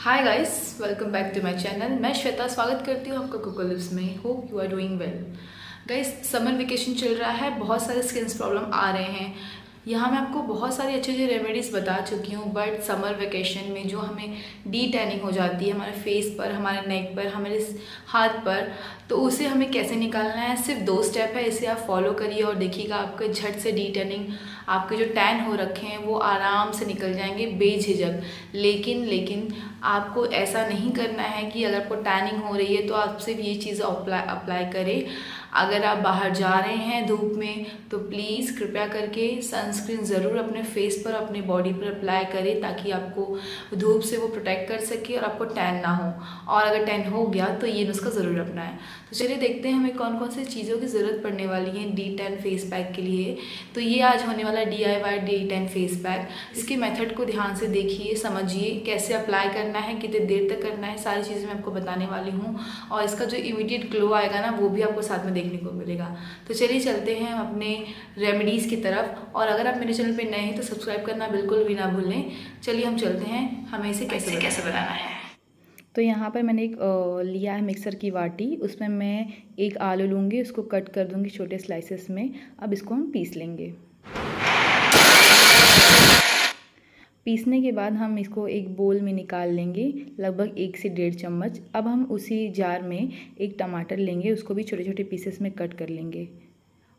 Hi guys welcome back to my channel मैं श्वेता स्वागत करती हूँ आपका गूगल लिप्स में. Hope you are doing well guys summer vacation चल रहा है. बहुत सारे स्किन प्रॉब्लम आ रहे हैं. यहाँ मैं आपको बहुत सारी अच्छी अच्छी रेमेडीज़ बता चुकी हूँ बट समर वेकेशन में जो हमें डी टैनिंग हो जाती है हमारे फेस पर, हमारे नेक पर, हमारे हाथ पर तो उसे हमें कैसे निकालना है? सिर्फ़ दो स्टेप है, इसे आप फॉलो करिए और देखिएगा आपके झट से डी टैनिंग आपके जो टैन हो रखे हैं, वो आराम से निकल जाएँगे बेझिझक। लेकिन लेकिन आपको ऐसा नहीं करना है कि अगर आपको टैनिंग हो रही है तो आप सिर्फ़ ये चीज़ अप्लाई अप्लाई करें। अगर आप बाहर जा रहे हैं धूप में तो प्लीज़ कृपया करके सनस्क्रीन ज़रूर अपने फेस पर, अपने बॉडी पर अप्लाई करें ताकि आपको धूप से वो प्रोटेक्ट कर सके और आपको टैन ना हो। और अगर टैन हो गया तो ये नुस्खा ज़रूर अपनाएँ। तो चलिए देखते हैं हमें कौन कौन सी चीज़ों की ज़रूरत पड़ने वाली है डी टेन फेस पैक के लिए। तो ये आज होने वाला D I Y detan face pack इसके मेथड को ध्यान से देखिए, समझिए, कैसे अप्लाई करना है, कितने देर तक करना है, सारी चीज़ें मैं आपको बताने वाली हूँ। और इसका जो इमीडिएट ग्लो आएगा ना, वो भी आपको साथ में देखने को मिलेगा। तो चलिए चलते हैं हम अपने रेमेडीज़ की तरफ़। और अगर आप मेरे चैनल पर नए हैं तो सब्सक्राइब करना बिल्कुल भी ना भूलें। चलिए हम चलते हैं। हमें इसे कैसे कैसे बनाना है? तो यहाँ पर मैंने एक लिया है मिक्सर की वाटी। उसमें मैं एक आलू लूँगी उसको कट कर दूँगी छोटे स्लाइसेस में। अब इसको हम पीस लेंगे। पीसने के बाद हम इसको एक बोल में निकाल लेंगे, लगभग एक से डेढ़ चम्मच। अब हम उसी जार में एक टमाटर लेंगे, उसको भी छोटे छोटे पीसेस में कट कर लेंगे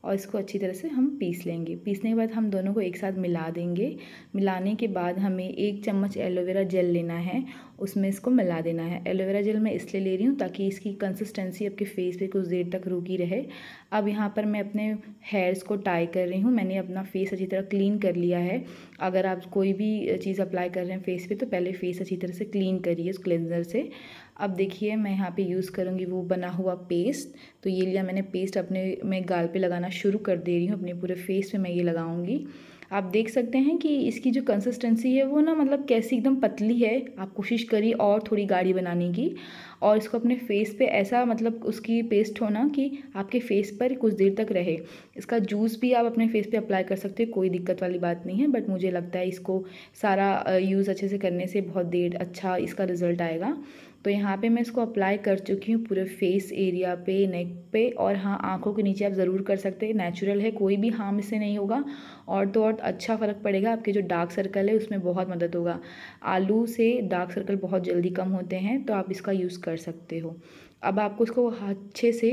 और इसको अच्छी तरह से हम पीस लेंगे। पीसने के बाद हम दोनों को एक साथ मिला देंगे। मिलाने के बाद हमें एक चम्मच एलोवेरा जेल लेना है उसमें इसको मिला देना है। एलोवेरा जेल मैं इसलिए ले रही हूँ ताकि इसकी कंसिस्टेंसी आपके फेस पे कुछ देर तक रुकी रहे। अब यहाँ पर मैं अपने हेयर्स को टाई कर रही हूँ। मैंने अपना फेस अच्छी तरह क्लीन कर लिया है। अगर आप कोई भी चीज़ अप्लाई कर रहे हैं फेस पे तो पहले फेस अच्छी तरह से क्लीन करिए उस क्लेंजर से। अब देखिए, मैं यहाँ पे यूज़ करूँगी वो बना हुआ पेस्ट तो ये लिया मैंने पेस्ट अपने मैं गाल पे लगाना शुरू कर दे रही हूँ। अपने पूरे फेस पे मैं ये लगाऊँगी। आप देख सकते हैं कि इसकी जो कंसिस्टेंसी है, वो ना मतलब कैसी एकदम पतली है। आप कोशिश करिए और थोड़ी गाढ़ी बनाने की। और इसको अपने फेस पे ऐसा मतलब उसकी पेस्ट होना कि आपके फेस पर कुछ देर तक रहे। इसका जूस भी आप अपने फेस पे अप्लाई कर सकते हो, कोई दिक्कत वाली बात नहीं है बट मुझे लगता है इसको सारा यूज़ अच्छे से करने से बहुत देर अच्छा इसका रिज़ल्ट आएगा। तो यहाँ पे मैं इसको अप्लाई कर चुकी हूँ पूरे फेस एरिया पे नेक पे और हाँ आँखों के नीचे आप ज़रूर कर सकते हैं। नेचुरल है, कोई भी हार्म इससे नहीं होगा और तो और अच्छा फ़र्क पड़ेगा, आपके जो डार्क सर्कल है उसमें बहुत मदद होगा। आलू से डार्क सर्कल बहुत जल्दी कम होते हैं तो आप इसका यूज़ कर सकते हो। अब आपको इसको अच्छे से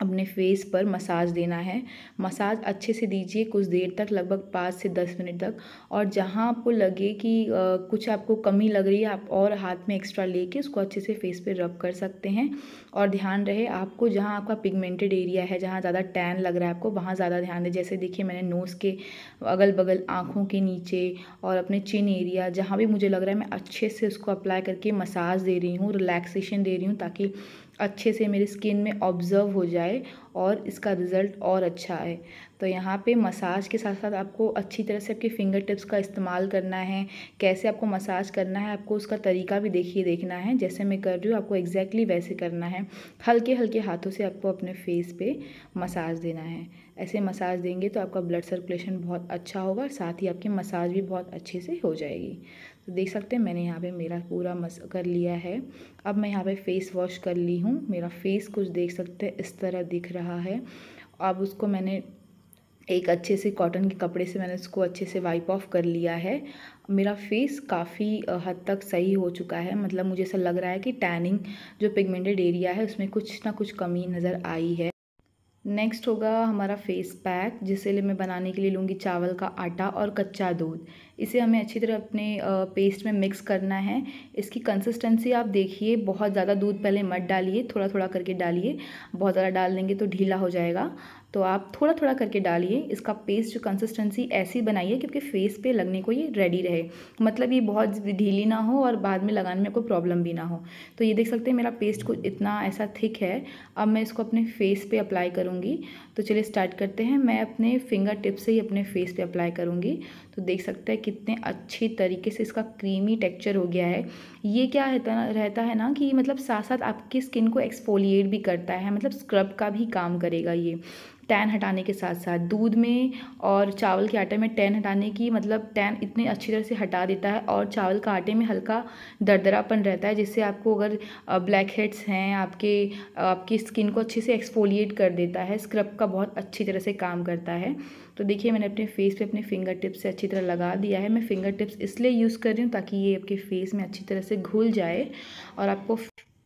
अपने फेस पर मसाज देना है। मसाज अच्छे से दीजिए कुछ देर तक लगभग पाँच से दस मिनट तक। और जहाँ आपको लगे कि आ, कुछ आपको कमी लग रही है आप और हाथ में एक्स्ट्रा लेके उसको अच्छे से फेस पे रब कर सकते हैं। और ध्यान रहे आपको जहाँ आपका पिगमेंटेड एरिया है जहाँ ज़्यादा टैन लग रहा है आपको वहाँ ज़्यादा ध्यान दें। जैसे देखिए मैंने नोज़ के अगल बगल आँखों के नीचे और अपने चिन एरिया जहाँ भी मुझे लग रहा है मैं अच्छे से उसको अप्लाई करके मसाज दे रही हूँ रिलैक्सेशन दे रही हूँ ताकि अच्छे से मेरी स्किन में ऑब्ज़र्व हो जाए और इसका रिज़ल्ट और अच्छा आए। तो यहाँ पे मसाज के साथ साथ आपको अच्छी तरह से आपके फिंगर टिप्स का इस्तेमाल करना है, कैसे आपको मसाज करना है, आपको उसका तरीका भी देखिए देखना है, जैसे मैं कर रही हूँ, आपको एग्जैक्टली exactly वैसे करना है। हल्के हल्के हाथों से आपको अपने फेस पे मसाज देना है। ऐसे मसाज देंगे तो आपका ब्लड सर्कुलेशन बहुत अच्छा होगा साथ ही आपकी मसाज भी बहुत अच्छे से हो जाएगी। तो देख सकते हैं, मैंने यहाँ पे मेरा पूरा मस, कर लिया है। अब मैं यहाँ पे फेस वॉश कर ली हूँ। मेरा फेस कुछ देख सकते हैं, इस तरह दिख रहा है। अब उसको मैंने एक अच्छे से कॉटन के कपड़े से मैंने उसको अच्छे से वाइप ऑफ़ कर लिया है। मेरा फेस काफ़ी हद तक सही हो चुका है। मतलब मुझे ऐसा लग रहा है कि टैनिंग जो पिगमेंटेड एरिया है, उसमें कुछ ना कुछ कमी नज़र आई है। नेक्स्ट होगा हमारा फेस पैक जिसे मैं बनाने के लिए लूँगी चावल का आटा और कच्चा दूध। इसे हमें अच्छी तरह अपने पेस्ट में मिक्स करना है। इसकी कंसिस्टेंसी आप देखिए, बहुत ज़्यादा दूध पहले मत डालिए थोड़ा थोड़ा करके डालिए। बहुत ज़्यादा डाल देंगे तो ढीला हो जाएगा। तो आप थोड़ा थोड़ा करके डालिए, इसका पेस्ट जो कंसिस्टेंसी ऐसी बनाइए क्योंकि फेस पे लगने को ये रेडी रहे। मतलब ये बहुत ढीली ना हो और बाद में लगाने में कोई प्रॉब्लम भी ना हो। तो ये देख सकते हैं, मेरा पेस्ट कुछ इतना ऐसा थिक है। अब मैं इसको अपने फेस पे अप्लाई करूँगी। तो चलिए स्टार्ट करते हैं। मैं अपने फिंगर टिप से ही अपने फेस पर अप्लाई करूँगी। तो देख सकते हैं कितने अच्छे तरीके से इसका क्रीमी टेक्चर हो गया है। ये क्या रहता रहता है ना कि मतलब साथ साथ आपकी स्किन को एक्सफोलिएट भी करता है। मतलब स्क्रब का भी काम करेगा ये। टैन हटाने के साथ साथ दूध में और चावल के आटे में टैन हटाने की मतलब टैन इतने अच्छी तरह से हटा देता है और चावल का आटे में हल्का दरदरापन रहता है, जिससे आपको अगर ब्लैक हेड्स हैं, आपके, आपकी स्किन को अच्छे से एक्सफोलिएट कर देता है स्क्रब का बहुत अच्छी तरह से काम करता है। तो देखिए, मैंने अपने फेस पे अपने फिंगर टिप्स से अच्छी तरह लगा दिया है। मैं फिंगर टिप्स इसलिए यूज़ कर रही हूँ ताकि ये आपके फेस में अच्छी तरह से घुल जाए और आपको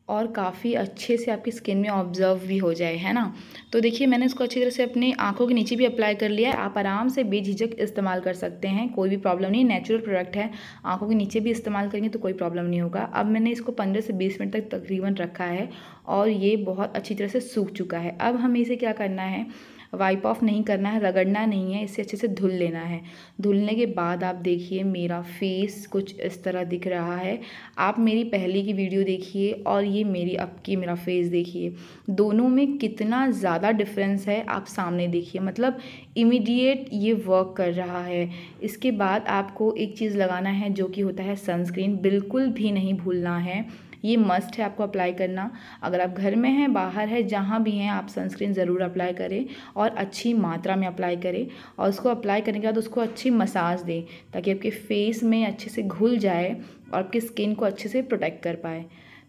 और काफ़ी अच्छे से आपकी स्किन में ऑब्ज़र्व भी हो जाए, है ना? तो देखिए, मैंने इसको अच्छी तरह से अपनी आँखों के नीचे भी अप्लाई कर लिया है। आप आराम से बेझिझक इस्तेमाल कर सकते हैं, कोई भी प्रॉब्लम नहीं नेचुरल प्रोडक्ट है। आँखों के नीचे भी इस्तेमाल करेंगे तो कोई प्रॉब्लम नहीं होगा। अब मैंने इसको पंद्रह से बीस मिनट तक तकरीबन रखा है और ये बहुत अच्छी तरह से सूख चुका है। अब हमें इसे क्या करना है? वाइप ऑफ़ नहीं करना है, रगड़ना नहीं है, इसे अच्छे से धुल लेना है। धुलने के बाद आप देखिए मेरा फेस कुछ इस तरह दिख रहा है। आप मेरी पहले की वीडियो देखिए और ये मेरी अब की मेरा फेस देखिए। दोनों में कितना ज़्यादा डिफरेंस है, आप सामने देखिए। मतलब इमीडिएट ये वर्क कर रहा है। इसके बाद आपको एक चीज़ लगाना है जो कि होता है सनस्क्रीन बिल्कुल भी नहीं भूलना है। ये मस्ट है आपको अप्लाई करना। अगर आप घर में हैं, बाहर है, जहाँ भी हैं, आप सनस्क्रीन ज़रूर अप्लाई करें और अच्छी मात्रा में अप्लाई करें और उसको अप्लाई करने के बाद उसको अच्छी मसाज दें ताकि आपके फेस में अच्छे से घुल जाए और आपकी स्किन को अच्छे से प्रोटेक्ट कर पाए।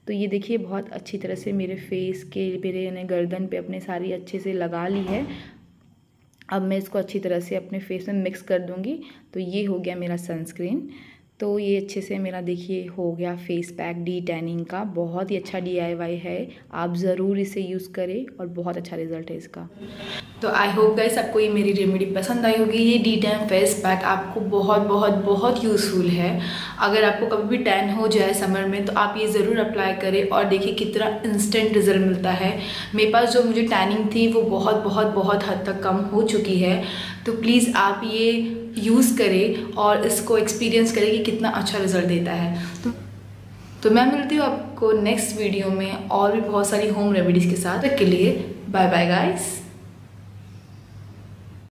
तो ये देखिए, बहुत अच्छी तरह से मेरे फेस के, मेरे गर्दन पे अपने सारी अच्छे से लगा ली है। अब मैं इसको अच्छी तरह से अपने फेस में मिक्स कर दूँगी। तो ये हो गया मेरा सनस्क्रीन तो ये अच्छे से मेरा देखिए हो गया फेस पैक डी टैनिंग का। बहुत ही अच्छा डी है। आप ज़रूर इसे यूज़ करें और बहुत अच्छा रिज़ल्ट है इसका। तो आई होप गाइस आपको ये मेरी रेमेडी पसंद आई होगी। ये डी टैन फेस पैक आपको बहुत बहुत बहुत यूज़फुल है। अगर आपको कभी भी टैन हो जाए समर में तो आप ये ज़रूर अप्लाई करें और देखिए कितना इंस्टेंट रिज़ल्ट मिलता है। मेरे पास जो मुझे टैनिंग थी, वो बहुत बहुत बहुत हद तक कम हो चुकी है। तो प्लीज़ आप ये यूज़ करें और इसको एक्सपीरियंस करें कि कितना अच्छा रिज़ल्ट देता है। तो तो मैं मिलती हूँ आपको नेक्स्ट वीडियो में और भी बहुत सारी होम रेमेडीज़ के साथ। के लिए बाय बाय गाइस